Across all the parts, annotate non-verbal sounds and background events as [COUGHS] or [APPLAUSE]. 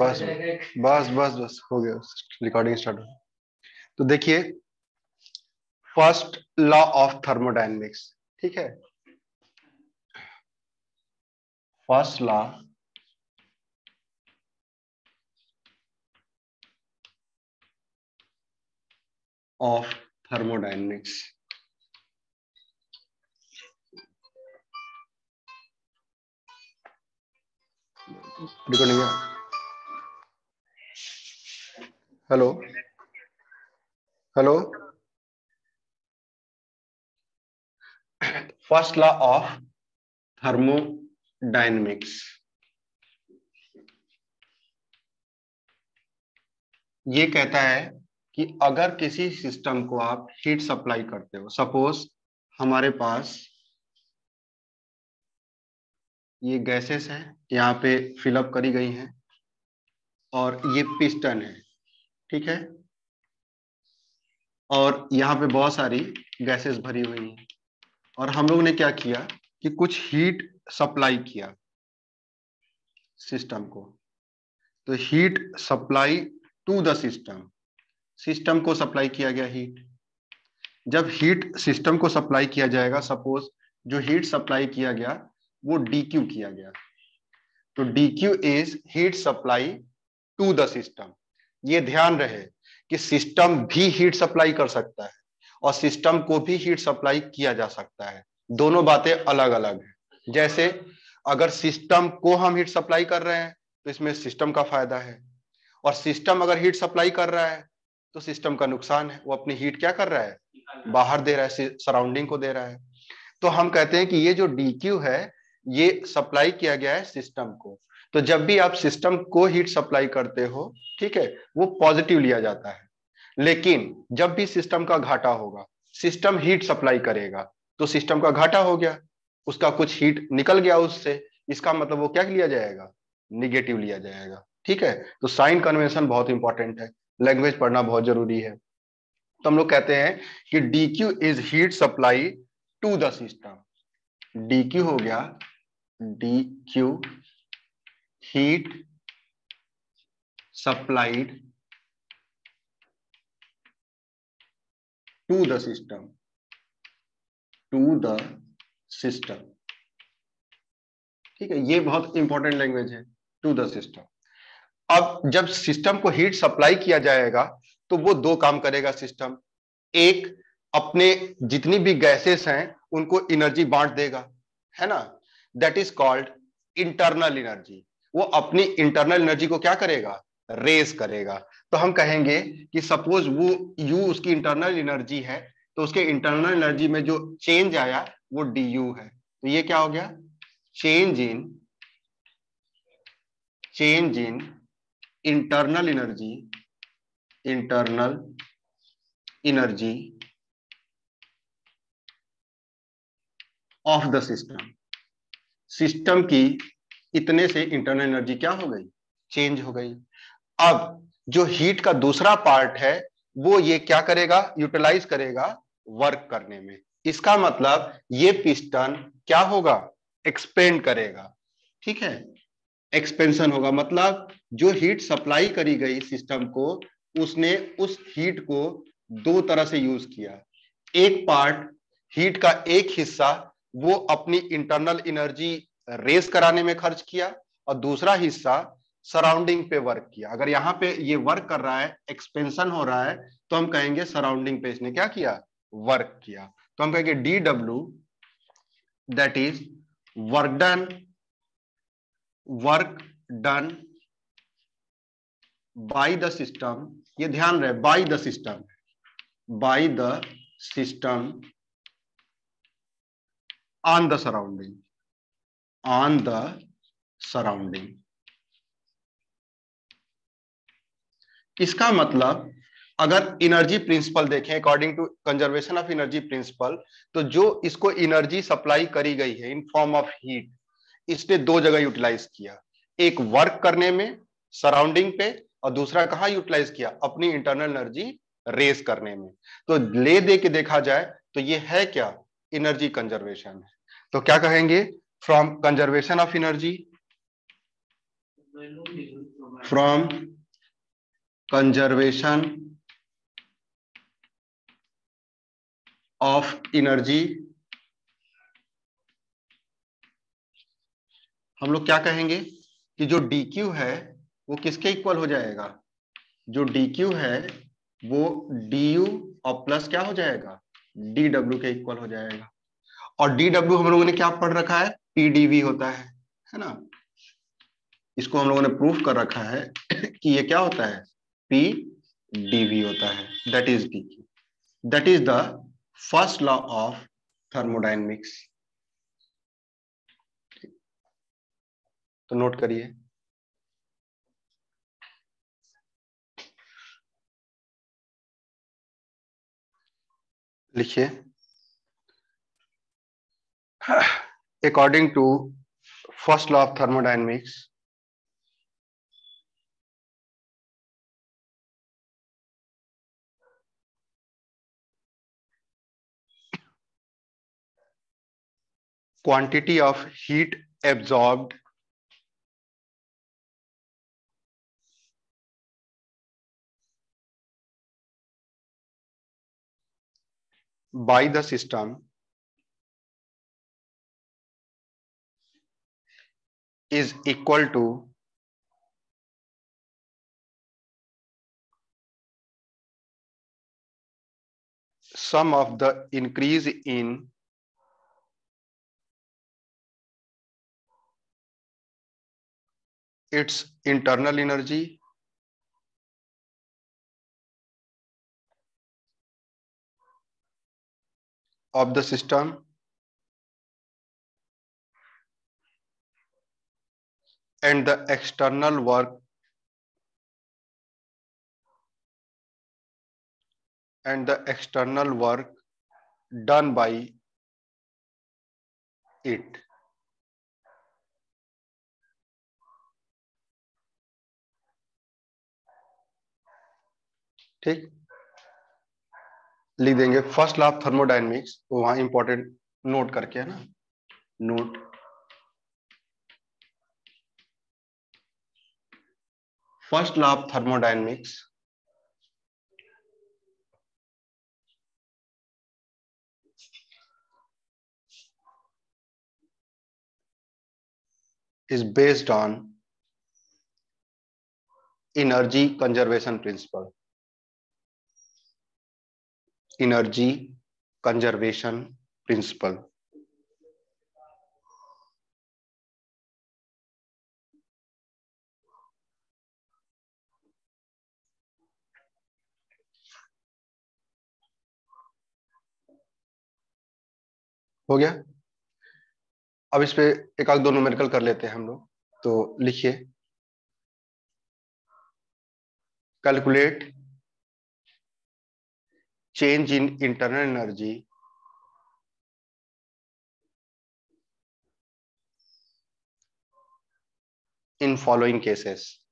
बस बस बस बस हो गया रिकॉर्डिंग स्टार्ट हो तो देखिए फ़र्स्ट लॉ ऑफ़ थर्मोडाइनमिक्स ठीक है? First law of thermodynamics recording hello hello first law of thermodynamics ये कहता है कि अगर किसी सिस्टम को आप हीट सप्लाई करते हो सपोज़ हमारे पास ये गैसेस है, यहाँ पे फिलअप करी गई हैं, और ये पिस्टन है, ठीक है? और यहाँ पे बहुत सारी गैसेस भरी हुई हैं। और हम लोग ने क्या किया कि कुछ हीट सप्लाई किया सिस्टम को। तो heat supply to the system system को सप्लाई किया गया हीट जब हीट सिस्टम को सप्लाई किया जाएगा सपोज़ जो हीट सप्लाई किया गया वो डीक्यू किया गया। तो dq is heat supply to the system ये ध्यान रहे कि सिस्टम भी हीट सप्लाई कर सकता है और सिस्टम को भी हीट सप्लाई किया जा सकता है। दोनों बातें अलग अलग है। जैसे अगर सिस्टम को हम हीट सप्लाई कर रहे हैं तो इसमें सिस्टम का फ़ायदा है। और सिस्टम अगर हीट सप्लाई कर रहा है तो सिस्टम का नुकसान है। वो अपनी हीट क्या कर रहा है? बाहर दे रहा है सराउंडिंग को दे रहा है। तो हम कहते हैं कि ये जो डीक्यू है ये सप्लाई किया गया है सिस्टम को। तो जब भी आप सिस्टम को हीट सप्लाई करते हो, ठीक है, वो पॉजिटिव लिया जाता है। लेकिन जब भी सिस्टम का घाटा होगा सिस्टम हीट सप्लाई करेगा तो सिस्टम का घाटा हो गया। उसका कुछ हीट निकल गया उससे। इसका मतलब वो क्या लिया जाएगा? निगेटिव लिया जाएगा। ठीक है? तो साइन कन्वेंशन बहुत इंपॉर्टेंट है। लैंग्वेज पढ़ना बहुत ज़रूरी है। तो हम लोग कहते हैं कि dq is heat supply to the system dq हो गया dq heat supplied to the system to the system ठीक है, ये बहुत इंपॉर्टेंट लैंग्वेज है टू द सिस्टम अब जब सिस्टम को हीट सप्लाई किया जाएगा तो वो दो काम करेगा सिस्टम एक, अपने जितनी भी गैसेस हैं, उनको एनर्जी बांट देगा, है ना? That is called internal energy वो अपनी इंटरनल एनर्जी को क्या करेगा? रेस करेगा। तो हम कहेंगे कि सपोज़ वो यू उसकी इंटरनल एनर्जी है तो उसके इंटरनल एनर्जी में जो चेंज आया, वो डी यू है। तो ये क्या हो गया? Change in change in internal energy internal energy of the system system की इतने से इंटरनल एनर्जी क्या हो गई? चेंज हो गई। अब जो हीट का दूसरा पार्ट है, वो ये क्या करेगा? यूटिलाइज करेगा वर्क करने में। इसका मतलब ये पिस्टन क्या होगा? एक्सपेंड करेगा। ठीक है? एक्सपेंशन होगा। मतलब जो हीट सप्लाई करी गई सिस्टम को, उसने उस हीट को दो तरह से यूज़ किया। एक पार्ट हीट का एक हिस्सा वो अपनी इंटरनल एनर्जी रेस कराने में खर्च किया और दूसरा हिस्सा सराउंडिंग पे वर्क किया। अगर यहाँ पे ये वर्क कर रहा है एक्सपेंशन हो रहा है तो हम कहेंगे सराउंडिंग पे इसने क्या किया? वर्क किया। तो हम कहेंगे D W that is work done work done by the system ये ध्यान रहे by the system by the system on the surrounding. On the surrounding. इसका मतलब? अगर एनर्जी प्रिंसिपल देखें according to conservation of energy principle तो जो इसको एनर्जी सप्लाई करी गई है इन फॉर्म ऑफ़ हीट इसने दो जगह यूटिलाइज किया। एक वर्क करने में सराउंडिंग पे, और दूसरा कहा यूटिलाइज किया? अपनी इंटरनल एनर्जी रेस करने में। तो ले दे के देखा जाए तो ये है क्या? एनर्जी कंजर्वेशन है तो क्या कहेंगे? From conservation of energy from conservation of energy. हम लोग क्या कहेंगे? कि जो DQ है, वो किसके इक्वल हो जाएगा? जो DQ है, वो DU और प्लस क्या हो जाएगा? DW के इक्वल हो जाएगा। और DW हम लोगों ने क्या पढ़ रखा है? PDV होता है है ना? इसको हम लोगों ने प्रूफ कर रखा है [COUGHS] कि ये क्या होता है? पी डीवी होता है that is d that is the first law of thermodynamics तो नोट करिए। लिखिए। [SIGHS] according to first law of thermodynamics, quantity of heat absorbed by the system is equal to sum of the increase in its internal energy of the system and the external work and the external work done by it. ठीक लिख देंगे first law of thermodynamics तो वहाँ important note करके है ना note first law of thermodynamics is based on energy conservation principle energy conservation principle हो गया। अब इस पे एक आध दो न्यूमेरिकल कर लेते हैं हम लोग। तो लिखिए। Calculate change in internal energy in following cases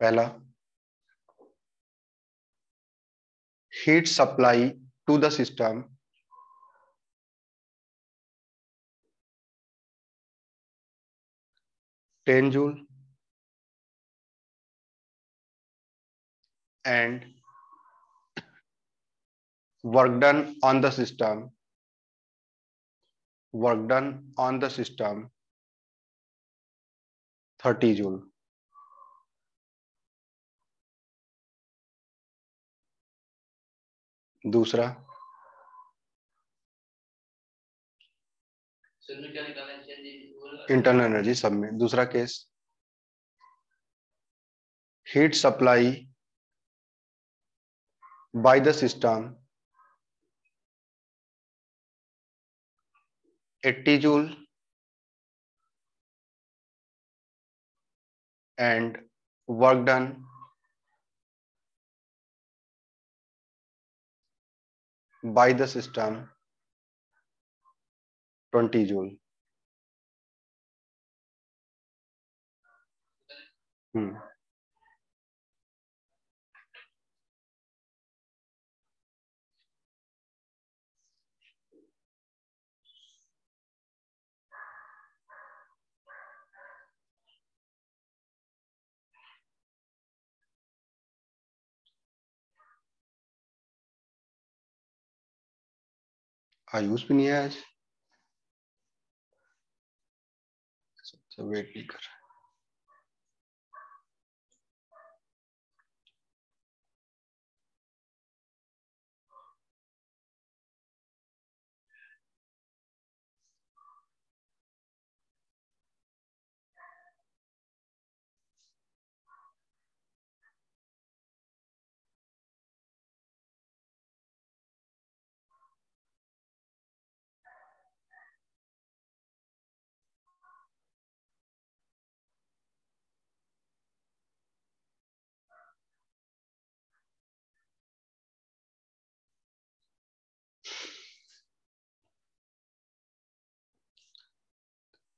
पहला heat supply to the system ten joule and work done on the system work done on the system thirty joule दूसरा। इंटरनल एनर्जी सब में। दूसरा case heat supply by the system 80 joule and work done by the system 20 joule हम्म आयुष भी नहीं है आज। Wait नहीं कर। रहा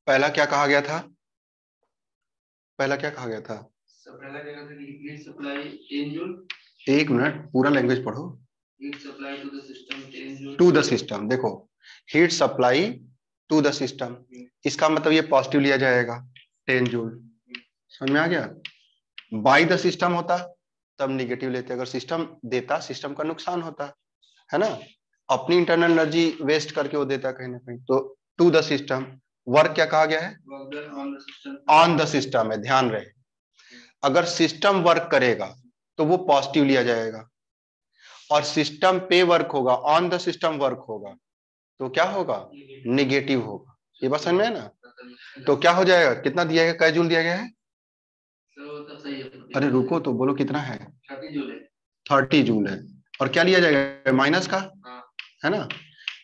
पहला क्या कहा गया था? पहला क्या कहा गया था? पहला क्या था कि हीट सप्लाई 10 जूल एक मिनट पूरा लैंग्वेज पढ़ो। To the system 10 joule to the system देखो। Heat supply to the system इसका मतलब ये पॉजिटिव लिया जाएगा टेन जूल समझ में आ गया? बाई द सिस्टम होता तब निगेटिव लेते। अगर सिस्टम देता सिस्टम का नुकसान होता है ना? अपनी इंटरनल एनर्जी वेस्ट करके वो देता कहीं ना कहीं। तो टू द सिस्टम वर्क क्या कहा गया है? On the system on the system है ध्यान रहे। अगर सिस्टम वर्क करेगा तो वो पॉजिटिव लिया जाएगा। और सिस्टम पे वर्क होगा ऑन द सिस्टम वर्क होगा तो क्या होगा? निगेटिव होगा। ये बात समझ में है ना? तो क्या हो जाएगा? कितना दिया गया? कै जूल दिया गया है? तो है अरे रुको तो बोलो कितना है? 30 जूल है। थर्टी जूल है और क्या लिया जाएगा? माइनस का? हाँ। है ना?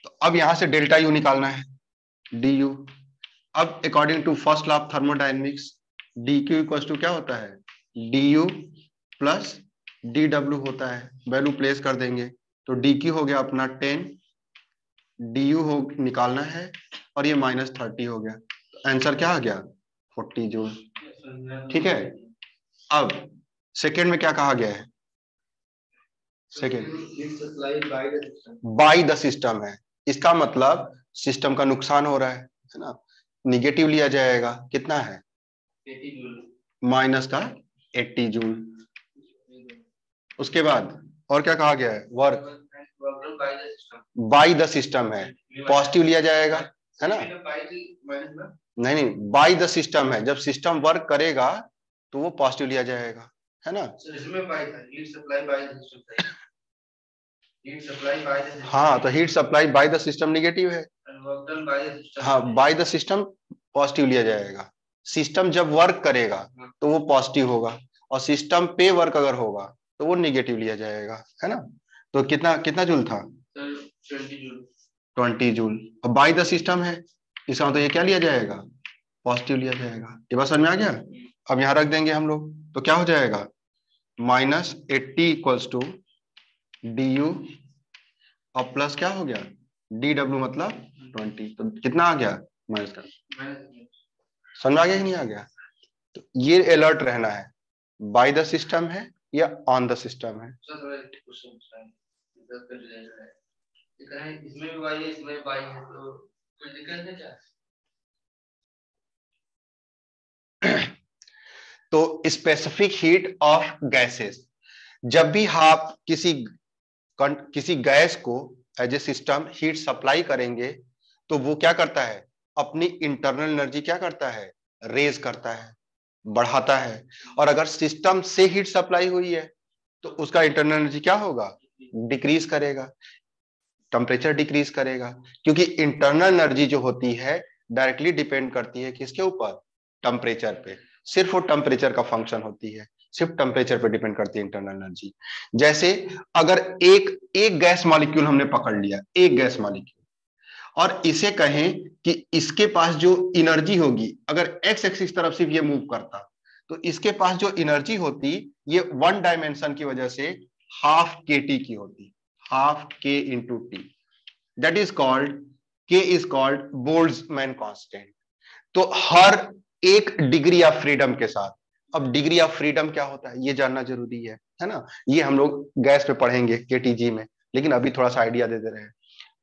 तो अब यहाँ से डेल्टा यू निकालना है। डी यू अब according to first law of thermodynamics d q equal to क्या होता है? D you plus D W होता है। वैल्यू प्लेस कर देंगे। तो डी क्यू हो गया अपना टेन डी यू हो, निकालना है, और ये माइनस थर्टी हो गया। तो आंसर क्या आ गया? फोर्टी जूल ठीक है? अब सेकेंड में क्या कहा गया है? सेकेंड बाई द सिस्टम है। इसका मतलब सिस्टम का नुकसान हो रहा है है ना? निगेटिव लिया जाएगा। कितना है? माइनस का 80 जूल उसके बाद और क्या कहा गया है? वर्क बाई द सिस्टम है। पॉजिटिव लिया जाएगा है ना? नहीं नहीं बाई द सिस्टम है। जब सिस्टम वर्क करेगा तो वो पॉजिटिव लिया जाएगा है ना? हाँ तो heat supply by the system negative है। डन बाय द सिस्टम हाँ पॉजिटिव लिया जाएगा। सिस्टम जब वर्क करेगा तो वो पॉजिटिव होगा। और सिस्टम पे वर्क अगर होगा तो वो निगेटिव लिया जाएगा है ना? तो कितना कितना जूल था? सर 20 जूल ट्वेंटी जूल और बाई द सिस्टम है इसका मतलब ये क्या लिया जाएगा? पॉजिटिव लिया जाएगा। ये बात समझ में आ गया? अब यहाँ रख देंगे हम लोग तो क्या हो जाएगा? Minus eighty equals to d u और प्लस क्या हो गया? डी डब्ल्यू मतलब ट्वेंटी तो कितना आ गया? माइनस का। समझ आ गया कि नहीं आ गया? तो ये अलर्ट रहना है। बाय द सिस्टम है या ऑन द सिस्टम है? इसमें भी इसमें तो कोई दिक्कत है क्या? तो स्पेसिफिक हीट ऑफ़ गैसेस जब भी आप किसी किसी गैस को as a system heat supply करेंगे तो वो क्या करता है? अपनी इंटरनल एनर्जी क्या करता है? रेज करता है, बढ़ाता है। और अगर सिस्टम से हीट सप्लाई हुई है तो उसका इंटरनल एनर्जी क्या होगा? डिक्रीज करेगा। टेम्परेचर डिक्रीज करेगा। क्योंकि इंटरनल एनर्जी जो होती है डायरेक्टली डिपेंड करती है किसके ऊपर? टेम्परेचर पे। सिर्फ़ वो टेम्परेचर का फ़ंक्शन होती है। सिर्फ़ टेम्परेचर पे डिपेंड करती है इंटरनल एनर्जी जैसे अगर एक एक गैस मॉलिक्यूल हमने पकड़ लिया, एक गैस मॉलिक्यूल और इसे कहें कि इसके पास जो एनर्जी होगी, अगर एक्स एक्सिस तरफ़ सिर्फ़ ये मूव करता तो इसके पास जो एनर्जी होती, ये वन डायमेंशन की वजह से हाफ़ के टी की होती half k into t that is called k is called Boltzmann constant तो हर एक डिग्री ऑफ़ फ्रीडम के साथ अब डिग्री ऑफ़ फ्रीडम क्या होता है? ये जानना ज़रूरी है है ना? ये हम लोग गैस पे पढ़ेंगे के में लेकिन अभी थोड़ा सा आइडिया दे दे रहे हैं।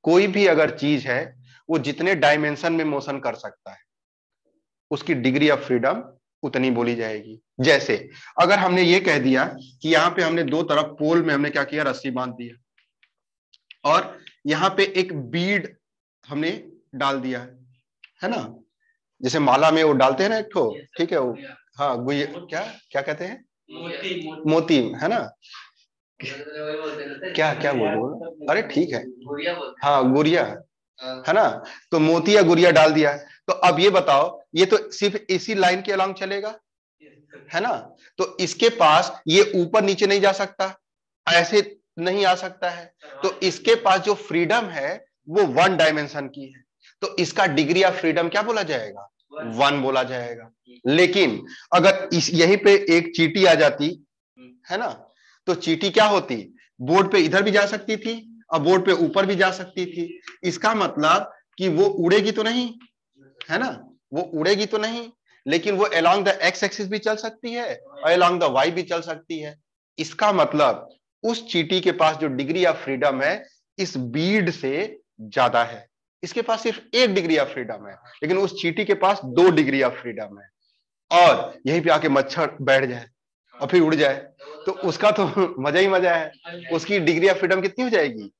कोई भी अगर चीज़ है वो जितने डायमेंशन में मोशन कर सकता है उसकी डिग्री ऑफ़ फ्रीडम उतनी बोली जाएगी। जैसे अगर हमने ये कह दिया कि यहाँ पे हमने दो तरफ़ पोल में हमने क्या किया? रस्सी बाँध दिया और यहाँ पे एक बीड हमने डाल दिया है ना? जैसे माला में वो डालते हैं ना एक ठो ठीक है वो हाँ गुय क्या क्या कहते हैं? मोती मोती। है ना? हैं ना, क्या क्या बोल बोल अरे ठीक है। हाँ। गुड़िया हाँ, है ना? तो मोती या गुड़िया डाल दिया। है तो अब ये बताओ ये तो सिर्फ़ इसी लाइन के अलॉन्ग चलेगा है ना? तो इसके पास ये ऊपर नीचे नहीं जा सकता ऐसे नहीं आ सकता है। तो इसके पास जो फ्रीडम है वो वन डायमेंशन की है। तो इसका डिग्री ऑफ़ फ्रीडम क्या बोला जाएगा? वन बोला जाएगा। लेकिन अगर इस, यहीं पे एक चीटी आ जाती, है ना? तो चीटी क्या होती? बोर्ड पे इधर भी जा सकती थी और बोर्ड पे ऊपर भी जा सकती थी। इसका मतलब कि वो उड़ेगी तो नहीं, है ना? वो उड़ेगी तो नहीं, लेकिन वो अलोंग द एक्स एक्सिस भी चल सकती है और अलोंग द वाई भी चल सकती है। इसका मतलब उस चीटी के पास जो डिग्री ऑफ़ फ्रीडम है, इस बीड से ज़्यादा है। इसके पास सिर्फ़ एक डिग्री ऑफ़ फ्रीडम है, लेकिन उस चीटी के पास दो डिग्री ऑफ़ फ्रीडम है। और यहीं पे आके मच्छर बैठ जाए और फिर उड़ जाए तो उसका तो [LAUGHS] मज़ा ही मज़ा है। उसकी डिग्री ऑफ़ फ्रीडम कितनी हो जाएगी?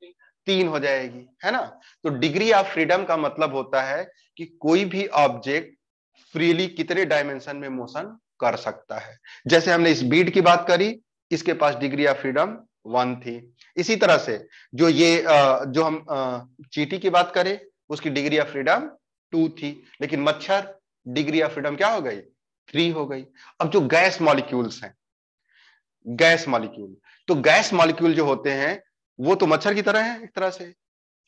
तीन हो जाएगी, है ना? तो डिग्री ऑफ़ फ्रीडम का मतलब होता है कि कोई भी ऑब्जेक्ट फ्रीली कितने डायमेंशन में मोशन कर सकता है। जैसे हमने इस बीड की बात करी, इसके पास डिग्री ऑफ़ फ्रीडम वन थी। इसी तरह से जो ये जो हम चीटी की बात करें, उसकी डिग्री ऑफ़ फ्रीडम टू थी। लेकिन मच्छर डिग्री ऑफ़ फ्रीडम क्या हो गई? थ्री हो गई। अब जो गैस मॉलिक्यूल्स हैं, गैस मॉलिक्यूल तो गैस मॉलिक्यूल जो होते हैं, वो तो मच्छर की तरह है एक तरह से।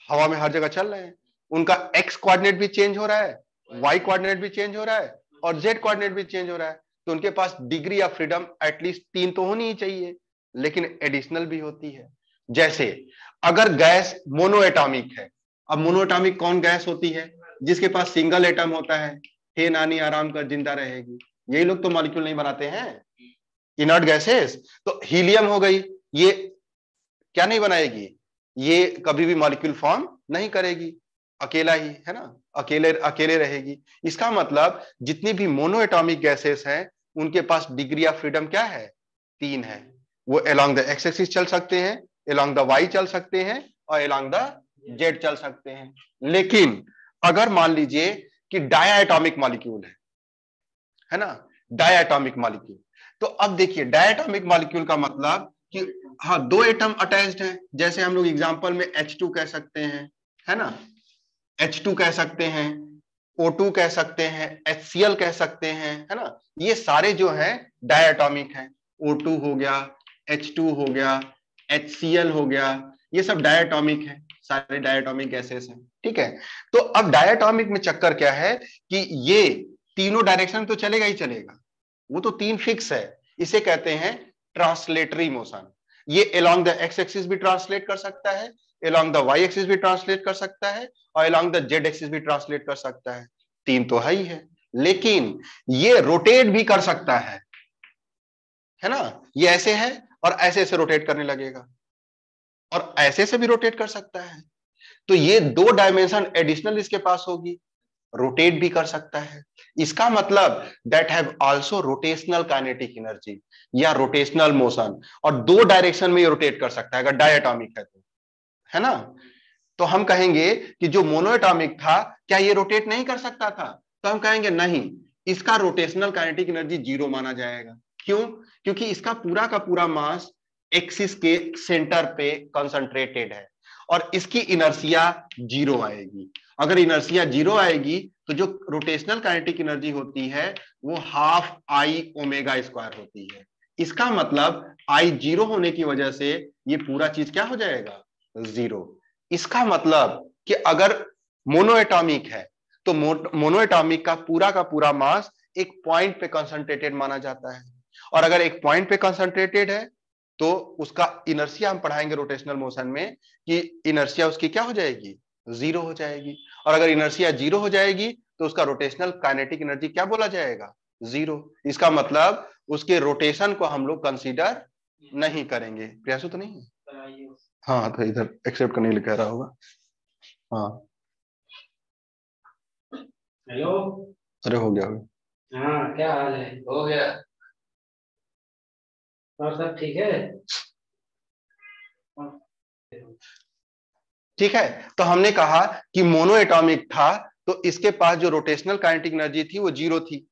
हवा में हर जगह चल रहे हैं। उनका एक्स कोऑर्डिनेट भी चेंज हो रहा है वाई कोऑर्डिनेट भी चेंज हो रहा है और जेड कोऑर्डिनेट भी चेंज हो रहा है। तो उनके पास degree of freedom at least तीन तो होनी ही चाहिए, लेकिन एडिशनल भी होती है। जैसे, अगर गैस मोनोएटॉमिक है, अब मोनोएटॉमिक कौन गैस होती है? जिसके पास सिंगल एटम होता है, हे नानी आराम कर, ज़िंदा रहेगी। यही लोग तो मॉलिक्यूल नहीं बनाते हैं। इनर्ट गैसेस तो हीलियम हो गई, ये क्या नहीं बनाएगी? ये कभी भी मॉलिक्यूल फॉर्म नहीं करेगी। अकेला ही, है ना? अकेले अकेले रहेगी। इसका मतलब जितनी भी मोनोएटॉमिक गैसेस हैं, उनके पास डिग्री ऑफ़ फ्रीडम क्या है? तीन है। वो अलोंग द एक्स एक्सिस चल सकते हैं अलोंग द वाई चल सकते हैं और अलोंग द जेड चल सकते हैं। लेकिन अगर मान लीजिए कि डायटॉमिक मॉलिक्यूल है है ना? डायटॉमिक मॉलिक्यूल तो अब देखिए डायटॉमिक मॉलिक्यूल का मतलब कि हाँ दो एटम अटैच्ड हैं। जैसे हम लोग एग्जांपल में H2 कह सकते हैं, है ना? H2 कह सकते हैं O2 कह सकते हैं HCl कह सकते हैं, है ना? ये सारे जो हैं डायटॉमिक हैं। O2 हो गया H2 हो गया HCl हो गया, ये सब डायटॉमिक है, सारे डायटॉमिक गैसेस हैं, ठीक है? तो अब डायटॉमिक में चक्कर क्या है कि ये तीनों डायरेक्शन तो चलेगा ही चलेगा, वो तो तीन फिक्स है, इसे कहते हैं ट्रांसलेटरी मोशन ये अलोंग द एक्स एक्सिस भी ट्रांसलेट कर सकता है अलोंग द वाई एक्सिस भी ट्रांसलेट कर सकता है, और अलोंग द जेड एक्सिस भी ट्रांसलेट कर सकता है, तीन तो है ही है। लेकिन ये रोटेट भी कर सकता है है ना? ये ऐसे है और ऐसे ऐसे रोटेट करने लगेगा। और ऐसे से भी रोटेट कर सकता है। तो ये दो डायमेंशन एडिशनल इसके पास होगी। रोटेट भी कर सकता है। इसका मतलब that have also rotational kinetic energy या रोटेशनल मोशन और दो डायरेक्शन में ये रोटेट कर सकता है, अगर डायटॉमिक है तो। है ना? तो हम कहेंगे कि जो मोनोएटॉमिक था, क्या ये रोटेट नहीं कर सकता था? तो हम कहेंगे नहीं, इसका रोटेशनल काइनेटिक एनर्जी ज़ीरो माना जाएगा। क्यों? क्योंकि इसका पूरा का पूरा मास एक्सिस के सेंटर पे कंसंट्रेटेड है और इसकी इनर्सिया ज़ीरो आएगी। अगर इनर्सिया ज़ीरो आएगी तो जो रोटेशनल काइनेटिक एनर्जी होती है, वो हाफ़ आई ओमेगा स्क्वायर होती है। इसका मतलब आई ज़ीरो होने की वजह से ये पूरा चीज़ क्या हो जाएगा? ज़ीरो इसका मतलब कि अगर मोनोएटॉमिक है तो मोनोएटॉमिक का पूरा का पूरा मास एक पॉइंट पे कंसंट्रेटेड माना जाता है। और अगर एक पॉइंट पे कंसंट्रेटेड है तो उसका इनर्सिया हम पढ़ाएँगे रोटेशनल मोशन में कि इनर्सिया उसकी क्या हो जाएगी? ज़ीरो हो जाएगी। और अगर इनर्सिया ज़ीरो हो जाएगी तो उसका रोटेशनल काइनेटिक एनर्जी क्या बोला जाएगा? ज़ीरो इसका मतलब उसके रोटेशन को हम लोग कंसीडर नहीं करेंगे। प्रयासो तो नहीं है? हाँ तो इधर एक्सेप्ट करने के लिए कह रहा होगा। हाँ। हेलो अरे हो गया हो गया। हाँ क्या हाल है? हो गया। ठीक है? ठीक है तो हमने कहा कि मोनो एटॉमिक था तो इसके पास जो रोटेशनल काइनेटिक एनर्जी थी वो ज़ीरो थी,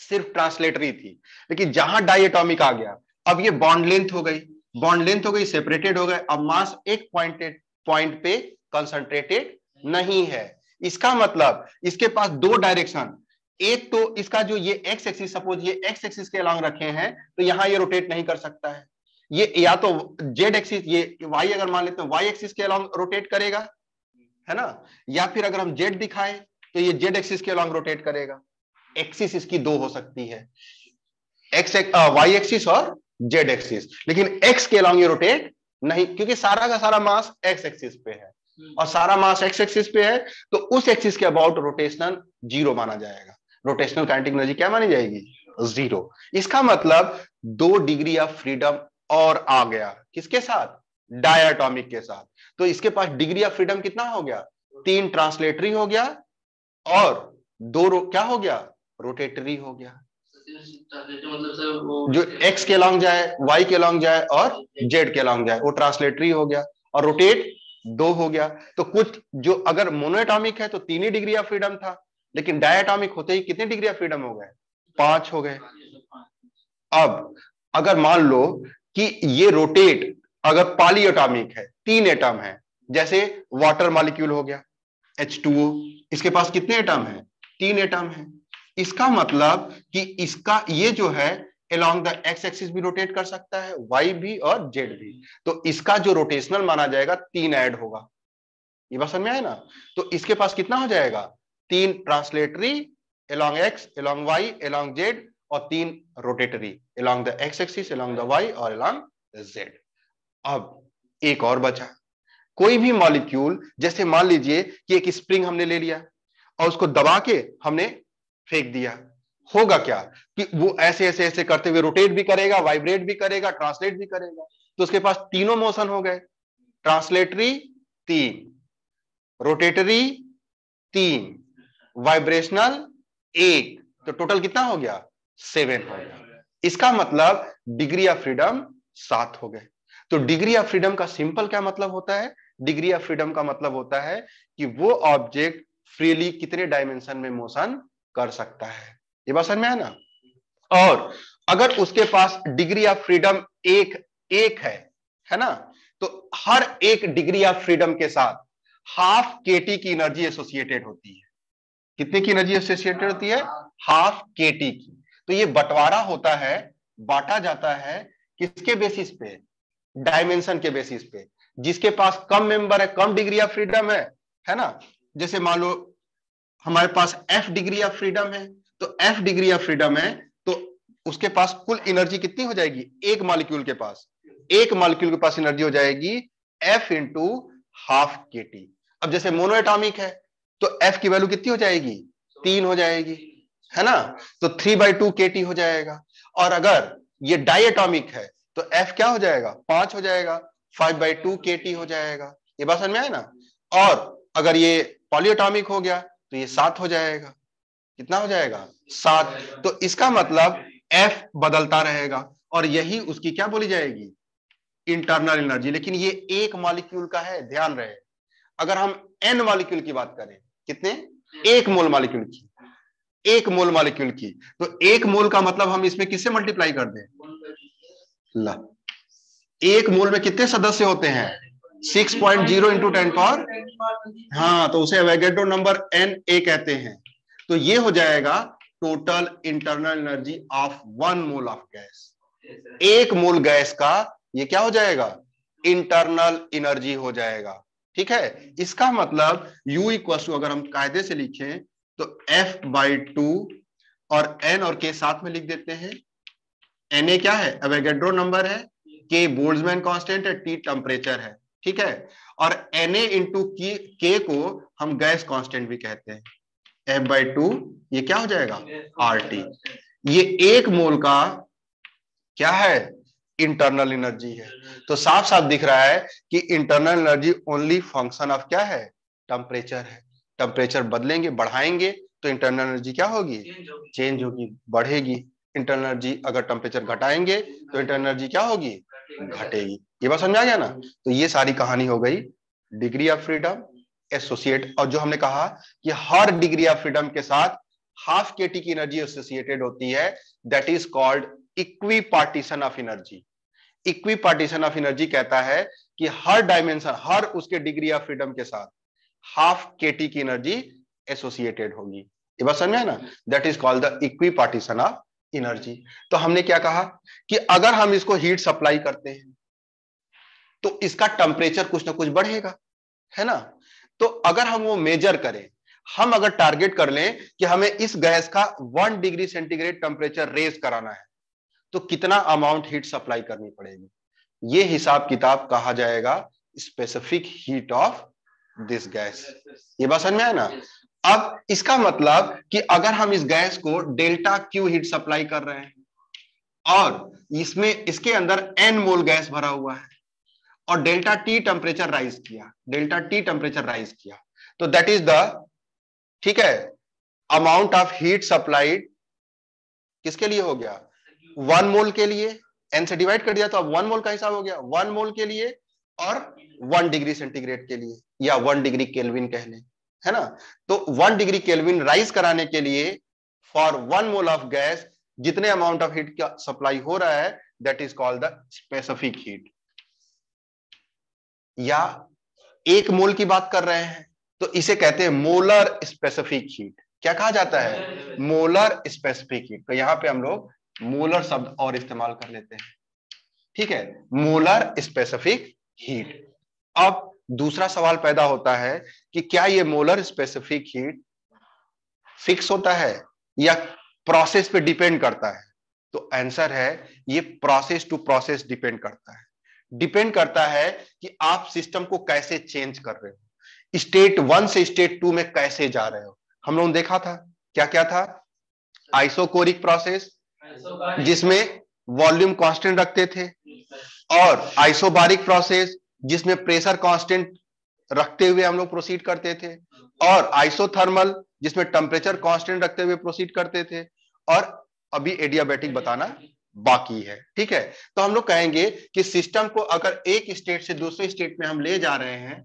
सिर्फ़ ट्रांसलेटरी थी। लेकिन जहाँ डाइएटॉमिक आ गया, अब ये बॉन्ड लेंथ हो गई, बॉन्ड लेंथ हो गई, सेपरेटेड हो गए, अब मास एक पॉइंटेड पॉइंट पे कंसंट्रेटेड नहीं है। इसका मतलब इसके पास दो डायरेक्शन एक तो इसका जो ये एक्स एक्सिस सपोज़ ये एक्स एक्सिस के अलॉन्ग रखे हैं तो यहाँ ये रोटेट नहीं कर सकता है। ये या तो जेड एक्सिस ये वाई अगर मान लेते हैं वाई एक्सिस के अलॉन्ग रोटेट करेगा है ना? या फिर अगर हम जेड दिखाएँ तो ये जेड एक्सिस के अलॉन्ग रोटेट करेगा। एक्सिस इसकी दो हो सकती है। एक्स वाई एक्सिस और जेड एक्सिस लेकिन एक्स के अलॉन्ग ये रोटेट नहीं क्योंकि सारा का सारा मास एक्स एक्सिस पे है। और सारा मास एक्स एक्सिस पे है तो उस एक्सिस के अबाउट रोटेशनल ज़ीरो माना जाएगा। रोटेशनल काइनेटिक एनर्जी क्या मानी जाएगी? ज़ीरो। इसका मतलब दो डिग्री ऑफ़ फ्रीडम और आ गया। किसके साथ? डायटॉमिक के साथ। तो इसके पास डिग्री ऑफ़ फ्रीडम कितना हो गया? तीन ट्रांसलेटरी हो गया और दो क्या हो गया? रोटेटरी हो गया। जो एक्स के लॉन्ग जाए वाई के लॉन्ग जाए और जेड के लॉन्ग जाए, वो ट्रांसलेटरी हो गया और रोटेट दो हो गया। तो कुछ जो अगर मोनोएटॉमिक है तो तीन ही डिग्री ऑफ़ फ्रीडम था। लेकिन डायटॉमिक होते ही कितने डिग्री ऑफ़ फ्रीडम हो गए? पाँच हो गए। अब अगर मान लो कि ये रोटेट अगर पॉलीएटॉमिक है, तीन एटम है, जैसे वाटर मॉलिक्यूल हो गया H2O इसके पास कितने एटम है? तीन एटम है। इसका मतलब कि इसका ये जो है अलोंग द एक्स एक्सिस भी रोटेट कर सकता है वाई भी और जेड भी। तो इसका जो रोटेशनल माना जाएगा, तीन ऐड होगा। ये बात समझ में आया ना? तो इसके पास कितना हो जाएगा? तीन translatory along x along y along z और तीन rotatory along the x axis along the y और द जेड अब एक और बचा। कोई भी मॉलिक्यूल जैसे मान लीजिए कि एक स्प्रिंग हमने ले लिया, और उसको दबा के हमने फेंक दिया, होगा क्या कि वो ऐसे ऐसे ऐसे करते हुए रोटेट भी करेगा वाइब्रेट भी करेगा ट्रांसलेट भी करेगा? तो उसके पास तीनों मोशन हो गए। ट्रांसलेटरी तीन। रोटेटरी तीन। वाइब्रेशनल एक तो टोटल कितना हो गया? सेवन हो गया इसका मतलब डिग्री ऑफ़ फ्रीडम सात हो गए। तो डिग्री ऑफ़ फ्रीडम का सिंपल क्या मतलब होता है? डिग्री ऑफ़ फ्रीडम का मतलब होता है कि वो ऑब्जेक्ट फ्रीली कितने डायमेंशन में मोशन कर सकता है। ये बात समझ में है ना? और अगर उसके पास डिग्री ऑफ़ फ्रीडम एक एक है है ना? तो हर एक डिग्री ऑफ़ फ्रीडम के साथ हाफ़ केटी की एनर्जी एसोसिएटेड होती है। कितने की एनर्जी एसोसिएटेड होती है? हाफ़ केटी की। तो ये बंटवारा होता है, बांटा जाता है किसके बेसिस पे? डायमेंशन के बेसिस पे। जिसके पास कम मेंबर है, कम डिग्री ऑफ़ फ्रीडम है है ना? जैसे मान लो, हमारे पास एफ़ डिग्री ऑफ़ फ्रीडम है तो एफ़ डिग्री ऑफ़ फ्रीडम है तो उसके पास कुल एनर्जी कितनी हो जाएगी? एक मॉलिक्यूल के पास। एक मॉलिक्यूल के पास एनर्जी हो जाएगी f into half k t अब जैसे मोनोएटॉमिक है तो एफ़ की वैल्यू कितनी हो जाएगी? तीन हो जाएगी, है ना? तो three by two k t हो जाएगा। और अगर ये डाइएटॉमिक है तो एफ़ क्या हो जाएगा? पाँच हो जाएगा five by two k t हो जाएगा। ये बात समझ में आया ना? और अगर ये पॉलियोटॉमिक हो गया तो ये सात हो जाएगा। कितना हो जाएगा? सात। तो इसका मतलब एफ़ बदलता रहेगा। और यही उसकी क्या बोली जाएगी? इंटरनल एनर्जी लेकिन ये एक मॉलिक्यूल का है, ध्यान रहे। अगर हम एन मॉलिक्यूल की बात करें कितने? एक मोल मॉलिक्यूल की। एक मोल मॉलिक्यूल की। तो एक मोल का मतलब हम इसमें किससे मल्टीप्लाई कर दें? ला। एक मोल में कितने सदस्य होते हैं? Six point zero into ten power हाँ तो उसे एवेगेड्रो नंबर एन ए कहते हैं। तो ये हो जाएगा total internal energy of one mole of gas एक मोल गैस का ये क्या हो जाएगा? इंटरनल एनर्जी हो जाएगा। ठीक है? इसका मतलब U इक्व टू अगर हम कायदे से लिखें तो F बाई टू और N और K साथ में लिख देते हैं। Na क्या है? अवेगेड्रो नंबर है। K बोल्ट्जमैन कांस्टेंट है T टेम्परेचर है। ठीक है? और Na इंटू के को हम गैस कांस्टेंट भी कहते हैं। एफ़ बाई टू ये क्या हो जाएगा? आर टी ये एक मोल का क्या है? इंटरनल एनर्जी है। तो साफ़ साफ़ दिख रहा है कि internal energy only function of क्या है? टेम्परेचर है। टेम्परेचर बदलेंगे बढ़ाएँगे तो इंटरनल एनर्जी क्या होगी? चेंज होगी। बढ़ेगी। इंटरनल एनर्जी अगर टेम्परेचर घटाएँगे तो इंटरनल एनर्जी क्या होगी? घटेगी। ये बात समझा गया ना? तो ये सारी कहानी हो गई। डिग्री ऑफ़ फ्रीडम एसोसिएट और जो हमने कहा कि हर डिग्री ऑफ़ फ्रीडम के साथ हाफ़ के टी की एनर्जी एसोसिएटेड होती है। That is called equipartition of energy equipartition of energy कहता है कि हर डायमेंशन हर उसके डिग्री ऑफ़ फ्रीडम के साथ हाफ़ के टी की एनर्जी एसोसिएटेड होगी। ये बात समझ ना? That is called the equipartition of energy तो हमने क्या कहा? कि अगर हम इसको हीट सप्लाई करते हैं तो इसका टेम्परेचर कुछ ना कुछ बढ़ेगा, है ना? तो अगर हम वो मेजर करें, हम अगर टारगेट कर लें कि हमें इस गैस का one degree centigrade temperature raise कराना है तो कितना अमाउंट हीट सप्लाई करनी पड़ेगी? ये हिसाब किताब कहा जाएगा specific heat of this gas ये बात समझ में है ना? अब इसका मतलब कि अगर हम इस गैस को डेल्टा क्यू हीट सप्लाई कर रहे हैं और इसमें इसके अंदर एन मोल गैस भरा हुआ है और डेल्टा टी टेम्परेचर राइज किया डेल्टा टी टेम्परेचर राइज किया तो दैट इज़ द ठीक है अमाउंट ऑफ़ हीट सप्लाइड किसके लिए हो गया? वन मोल के लिए एन से डिवाइड कर दिया तो अब वन मोल का हिसाब हो गया। वन मोल के लिए और वन डिग्री सेंटीग्रेड के लिए या वन डिग्री केल्विन कह लें है ना? तो वन डिग्री केल्विन राइज कराने के लिए for one mole of gas जितने अमाउंट ऑफ़ हीट का सप्लाई हो रहा है that is called the specific heat या एक मोल की बात कर रहे हैं तो इसे कहते हैं मोलर स्पेसिफिक हीट क्या कहा जाता है? मोलर स्पेसिफिक हीट तो यहाँ पे हम लोग मोलर शब्द और इस्तेमाल कर लेते हैं। ठीक है, मोलर स्पेसिफिक हीट अब दूसरा सवाल पैदा होता है कि क्या ये मोलर स्पेसिफिक हीट फिक्स होता है या प्रोसेस पे डिपेंड करता है? तो आंसर है, ये प्रोसेस टू प्रोसेस डिपेंड करता है। डिपेंड करता है कि आप सिस्टम को कैसे चेंज कर रहे हो। स्टेट वन से स्टेट टू में कैसे जा रहे हो? हम लोगों ने देखा था। क्या क्या था? आइसोकोरिक प्रोसेस जिसमें वॉल्यूम कांस्टेंट रखते थे और आइसोबारिक प्रोसेस जिसमें प्रेशर कांस्टेंट रखते हुए हम लोग प्रोसीड करते थे और आइसोथर्मल जिसमें टेम्परेचर कांस्टेंट रखते हुए प्रोसीड करते थे और अभी एडियाबेटिक बताना बाकी है। ठीक है? तो हम लोग कहेंगे कि सिस्टम को अगर एक स्टेट से दूसरे स्टेट में हम ले जा रहे हैं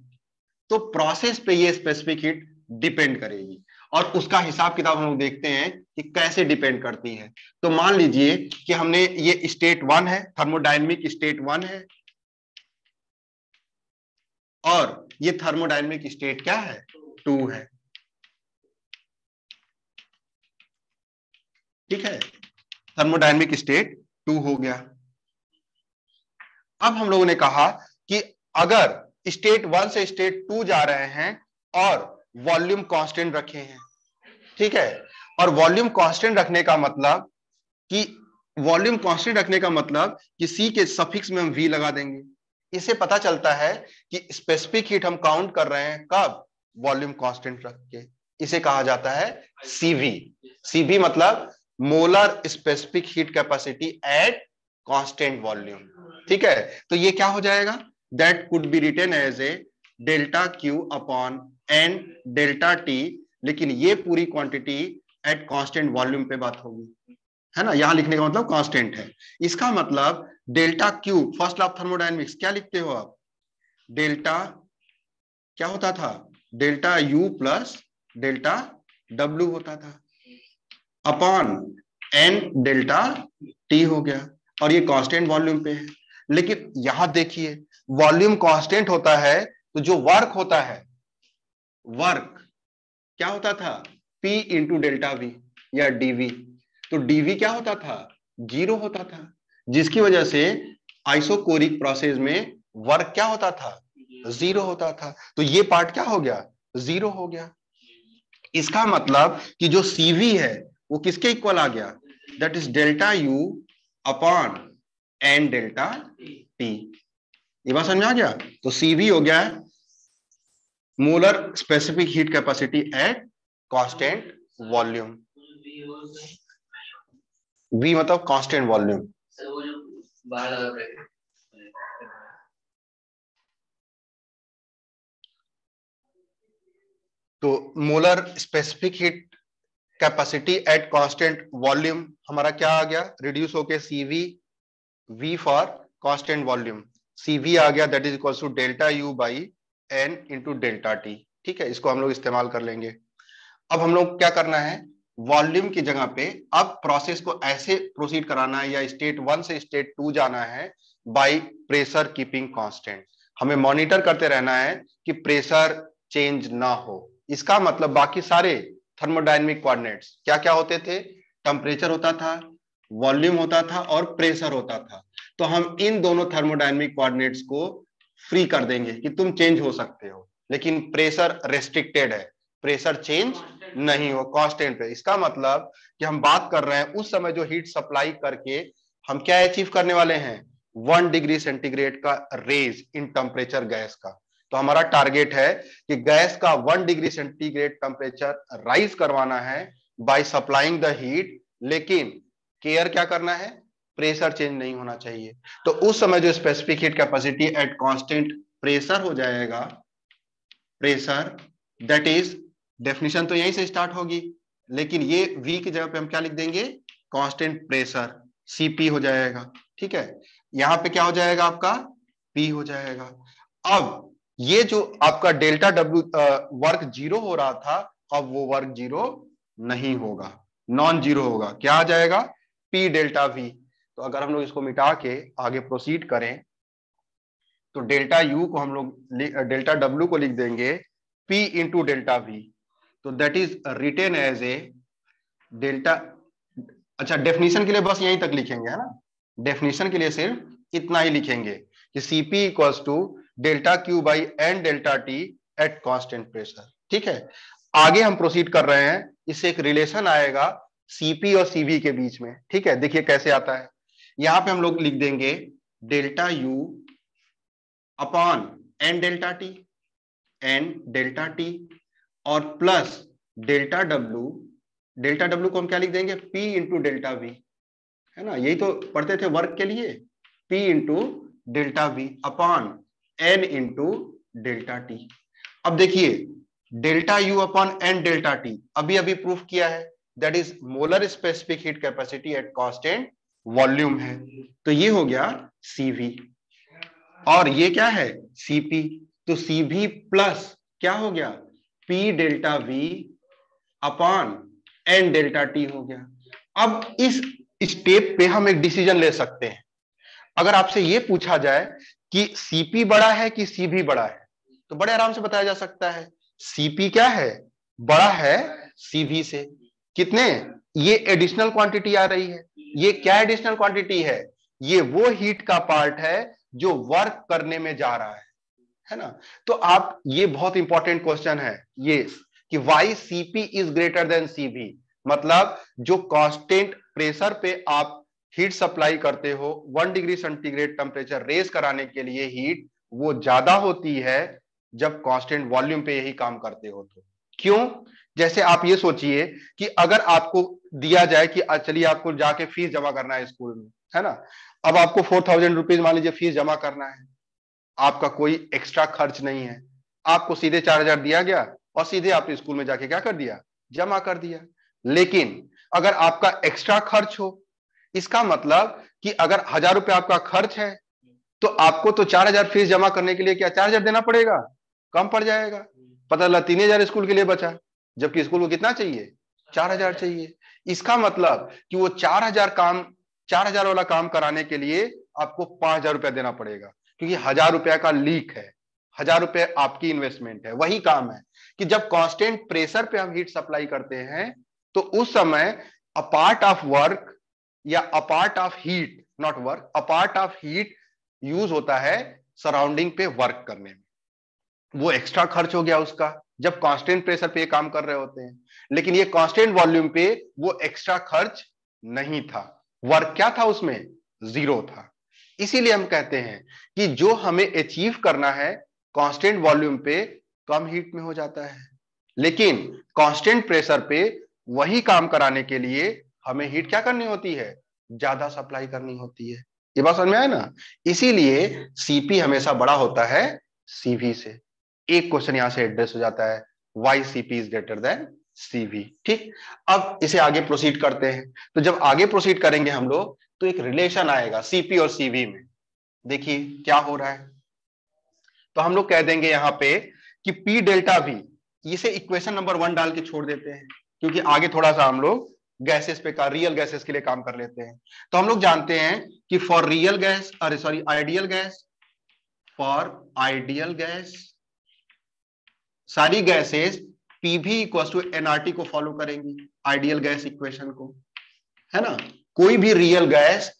तो प्रोसेस पे ये स्पेसिफिक हीट डिपेंड करेगी। और उसका हिसाब किताब हम लोग देखते हैं कि कैसे डिपेंड करती है। तो मान लीजिए कि हमने ये स्टेट वन है थर्मोडाइनमिक स्टेट वन है। और ये थर्मोडाइनमिक स्टेट क्या है? टू है। ठीक है? थर्मोडाइनमिक स्टेट टू हो गया। अब हम लोगों ने कहा कि अगर स्टेट वन से स्टेट टू जा रहे हैं और वॉल्यूम कांस्टेंट रखे हैं। ठीक है? और वॉल्यूम कांस्टेंट रखने का मतलब कि, वॉल्यूम कांस्टेंट रखने का मतलब कि सी के सफिक्स में हम वी लगा देंगे। इसे पता चलता है कि स्पेसिफिक हीट हम काउंट कर रहे हैं कब? वॉल्यूम कांस्टेंट रख के। इसे कहा जाता है सीवी सीवी मतलब molar specific heat capacity at constant volume ठीक है? तो ये क्या हो जाएगा? That could be written as a delta Q upon n delta T, लेकिन ये पूरी क्वांटिटी एट कांस्टेंट वॉल्यूम पे बात होगी। है ना? यहाँ लिखने का मतलब कांस्टेंट है। इसका मतलब delta Q first of thermodynamics क्या लिखते हो आप? डेल्टा, क्या होता था? Delta U plus delta W होता था। अपॉन एन डेल्टा टी हो गया, और ये कांस्टेंट वॉल्यूम पे है। लेकिन यहाँ देखिए वॉल्यूम कांस्टेंट होता है तो जो वर्क होता है वर्क क्या होता था? P इंटू डेल्टा वी या डीवी तो डीवी क्या होता था? ज़ीरो होता था, जिसकी वजह से आइसोकोरिक प्रोसेस में वर्क क्या होता था? ज़ीरो होता था। तो ये पार्ट क्या हो गया? ज़ीरो हो गया। इसका मतलब कि जो सीवी है, वो किसके इक्वल आ गया? That is delta U upon n delta T ये बात समझ आ गया? तो सीवी हो गया molar specific heat capacity at constant volume V मतलब कांस्टेंट वॉल्यूम तो molar specific heat capacity at constant volume हमारा क्या आ गया? रिड्यूस होके CV V for constant volume CV आ गया that is equal to delta U by n into delta T ठीक है? इसको हम लोग इस्तेमाल कर लेंगे। अब हम लोग क्या करना है? वॉल्यूम की जगह पे अब प्रोसेस को ऐसे प्रोसीड कराना है या स्टेट वन से स्टेट टू जाना है बाय प्रेशर कीपिंग कांस्टेंट हमें मॉनिटर करते रहना है कि प्रेशर चेंज ना हो। इसका मतलब बाकी सारे थर्मोडाइनमिक कोऑर्डिनेट्स क्या क्या होते थे? टेम्परेचर होता था वॉल्यूम होता था और प्रेशर होता था। तो हम इन दोनों थर्मोडाइनमिक कोऑर्डिनेट्स को फ्री कर देंगे कि तुम चेंज हो सकते हो। लेकिन प्रेशर रेस्ट्रिक्टेड है। प्रेशर चेंज नहीं हो कॉन्स्टेंट पे इसका मतलब कि हम बात कर रहे हैं उस समय जो हीट सप्लाई करके हम क्या अचीव करने वाले हैं? वन डिग्री सेंटीग्रेड का रेज इन टेम्परेचर गैस का। तो हमारा टारगेट है कि गैस का one degree centigrade temperature rise करवाना है बाय सप्लाइंग द हीट लेकिन केयर क्या करना है? प्रेशर चेंज नहीं होना चाहिए। तो उस समय जो specific heat capacity at constant pressure हो जाएगा प्रेशर दैट इज़ डेफिनेशन तो यहीं से स्टार्ट होगी। लेकिन ये वी की जगह पे हम क्या लिख देंगे? कांस्टेंट प्रेशर सीपी हो जाएगा। ठीक है? यहाँ पे क्या हो जाएगा आपका? पी हो जाएगा। अब ये जो आपका डेल्टा डब्ल्यू वर्क ज़ीरो हो रहा था, अब वो वर्क ज़ीरो नहीं होगा। नॉन ज़ीरो होगा। क्या आ जाएगा? पी डेल्टा वी तो अगर हम लोग इसको मिटा के आगे प्रोसीड करें तो डेल्टा यू को हम लोग डेल्टा डब्ल्यू को लिख देंगे पी इंटू डेल्टा वी तो that is written as a delta अच्छा डेफिनेशन के लिए बस यहीं तक लिखेंगे, है ना? डेफिनेशन के लिए सिर्फ़ इतना ही लिखेंगे कि CP equals to delta Q by n delta T at constant pressure ठीक है? आगे हम प्रोसीड कर रहे हैं, इससे एक रिलेशन आएगा सीपी और सीवी के बीच में। ठीक है? देखिए कैसे आता है। यहाँ पे हम लोग लिख देंगे delta U upon n delta T, n delta T और plus delta W delta W को हम क्या लिख देंगे? P into delta V. है ना? यही तो पढ़ते थे वर्क के लिए। P into delta V upon n into delta T. अब देखिए, delta U upon n delta T अभी अभी प्रूफ किया है। That is molar specific heat capacity at constant volume है। तो ये हो गया सीवी और ये क्या है? सीपी तो सीवी प्लस क्या हो गया? P delta V upon n delta T हो गया। अब इस स्टेप पे हम एक डिसीज़न ले सकते हैं। अगर आपसे ये पूछा जाए कि सीपी बड़ा है कि सीवी बड़ा है तो बड़े आराम से बताया जा सकता है। सीपी क्या है? बड़ा है सीवी से। कितने? ये एडिशनल क्वांटिटी आ रही है। ये क्या एडिशनल क्वांटिटी है? ये वो हीट का पार्ट है जो वर्क करने में जा रहा है है ना? तो आप, ये बहुत इंपॉर्टेंट क्वेश्चन है, ये कि why CP is greater than CV मतलब जो कांस्टेंट प्रेशर पे आप हीट सप्लाई करते हो one degree centigrade temperature raise कराने के लिए हीट वो ज़्यादा होती है जब कांस्टेंट वॉल्यूम पे यही काम करते हो तो। क्यों? जैसे आप ये सोचिए कि अगर आपको दिया जाए कि चलिए आपको जाके फ़ीस जमा करना है स्कूल में, है ना? अब आपको फोर थाउज़ेंड रुपीज़ मान लीजिए फ़ीस जमा करना है। आपका कोई एक्स्ट्रा खर्च नहीं है। आपको सीधे चार हज़ार दिया गया और सीधे आप स्कूल में जाके क्या कर दिया? जमा कर दिया। लेकिन अगर आपका एक्स्ट्रा खर्च हो, इसका मतलब कि अगर हज़ार रुपए आपका खर्च है तो आपको तो चार हज़ार फ़ीस जमा करने के लिए क्या चार हज़ार देना पड़ेगा? कम पड़ जाएगा। पता चला तीन हज़ार स्कूल के लिए बचा, जबकि स्कूल को कितना चाहिए? चार हज़ार चाहिए। इसका मतलब कि वो चार हज़ार काम, चार हज़ार वाला काम कराने के लिए आपको पाँच हज़ार रुपया देना पड़ेगा, क्योंकि हज़ार रुपया का लीक है। हज़ार रुपये आपकी इन्वेस्टमेंट है। वही काम है कि जब कांस्टेंट प्रेशर पे हम हीट सप्लाई करते हैं तो उस समय अ पार्ट ऑफ़ वर्क या a part of heat not work a part of heat use होता है सराउंडिंग पे वर्क करने में। वो एक्स्ट्रा खर्च हो गया उसका, जब कांस्टेंट प्रेशर पे काम कर रहे होते हैं। लेकिन ये कांस्टेंट वॉल्यूम पे वो एक्स्ट्रा खर्च नहीं था। वर्क क्या था उसमें? ज़ीरो था। इसीलिए हम कहते हैं कि जो हमें अचीव करना है कांस्टेंट वॉल्यूम पे कम हीट में हो जाता है। लेकिन कांस्टेंट प्रेशर पे वही काम कराने के लिए हमें हीट क्या करनी होती है? ज़्यादा सप्लाई करनी होती है। ये बात समझ में आया ना? इसीलिए सीपी हमेशा बड़ा होता है सीवी से। एक क्वेश्चन यहाँ से एड्रेस हो जाता है why CP is greater than CV ठीक? अब इसे आगे प्रोसीड करते हैं। तो जब आगे प्रोसीड करेंगे हम लोग तो एक रिलेशन आएगा सीपी और सीवी में। देखिए क्या हो रहा है। तो हम लोग कह देंगे यहाँ पे कि पी डेल्टा वी इसे इक्वेशन नंबर वन डाल के छोड़ देते हैं, क्योंकि आगे थोड़ा सा हम लोग गैसेस पे का रियल गैसेस के लिए काम कर लेते हैं। तो हम लोग जानते हैं कि फॉर रियल गैस अरे sorry ideal gas for ideal gas सारी gases PV equal to NRT को फॉलो करेंगी आइडियल गैस इक्वेशन को, है ना? कोई भी रियल गैस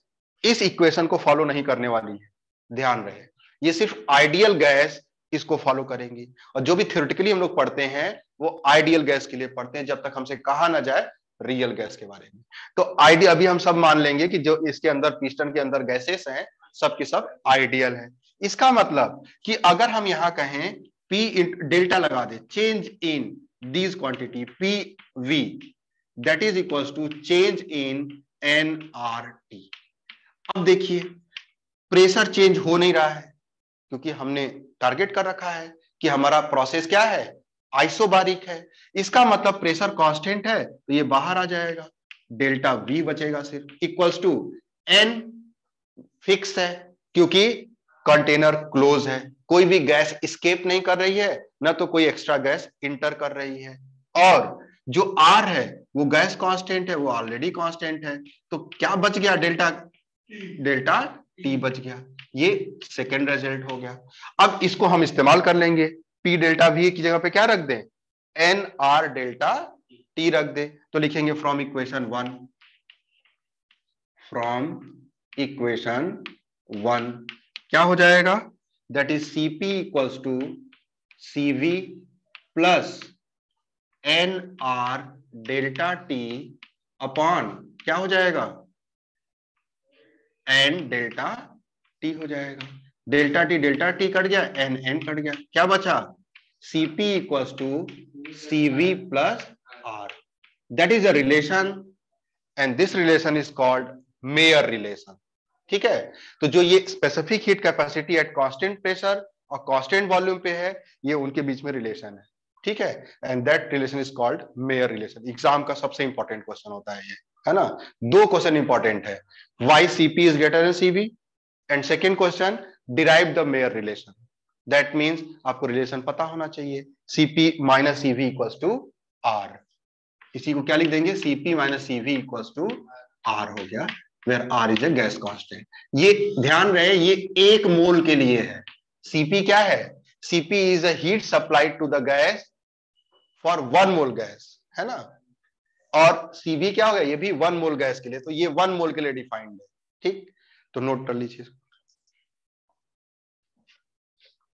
इस इक्वेशन को फॉलो नहीं करने वाली है, ध्यान रहे। ये सिर्फ़ आइडियल गैस इसको फॉलो करेंगी। और जो भी थियोरिटिकली हम लोग पढ़ते हैं, वो आइडियल गैस के लिए पढ़ते हैं, जब तक हमसे कहा ना जाए रियल गैस के बारे में। तो आइडियल अभी हम सब मान लेंगे कि जो इसके अंदर पिस्टन के अंदर गैसेस हैं, सब के सब आइडियल है। इसका मतलब कि अगर हम यहाँ कहें पी डेल्टा लगा दे change in these quantity P V that is equal to change in n R T अब देखिए प्रेशर चेंज हो नहीं रहा है, क्योंकि हमने टारगेट कर रखा है कि हमारा प्रोसेस क्या है? आइसोबारिक है। इसका मतलब प्रेशर कांस्टेंट है तो ये बाहर आ जाएगा। डेल्टा वी बचेगा सिर्फ़। इक्वल्स टू एन फिक्स है, क्योंकि कंटेनर क्लोज है। कोई भी गैस स्केप नहीं कर रही है, ना तो कोई एक्स्ट्रा गैस इंटर कर रही है। और जो आर है, वो गैस कांस्टेंट है, वो ऑलरेडी कांस्टेंट है। तो क्या बच गया? डेल्टा डेल्टा टी बच गया। ये सेकेंड रिज़ल्ट हो गया। अब इसको हम इस्तेमाल कर लेंगे। पी डेल्टा वी की जगह पे क्या रख दें? एन आर डेल्टा टी रख दे। तो लिखेंगे from equation one from equation one क्या हो जाएगा? Is CP equals to CV plus n R delta T upon क्या हो जाएगा? एन डेल्टा टी हो जाएगा। Delta T delta T cut गया एन एन कट गया। क्या बचा? CP equals to CV plus R that is a relation and this relation is called Mayer relation ठीक है? तो जो ये specific heat capacity at constant pressure और कांस्टेंट वॉल्यूम पे है, ये उनके बीच में रिलेशन है। ठीक है? And that relation is called Mayer relation exam का सबसे इंपॉर्टेंट क्वेश्चन होता है ये, है ना? दो क्वेश्चन इंपॉर्टेंट है। Why CP is greater than CV and second question derive the Mayer relation that means आपको रिलेशन पता होना चाहिए। CP minus CV equals to R इसी को क्या लिख देंगे? CP minus CV equals to R हो गया। Where R is a gas constant ये ध्यान रहे, ये एक मोल के लिए है। सीपी क्या है? CP is a heat supplied to the gas for one mole gas है ना? और सीबी क्या हो गया? ये भी वन मोल गैस के लिए। तो ये वन मोल के लिए डिफाइंड है। ठीक? तो नोट कर लीजिए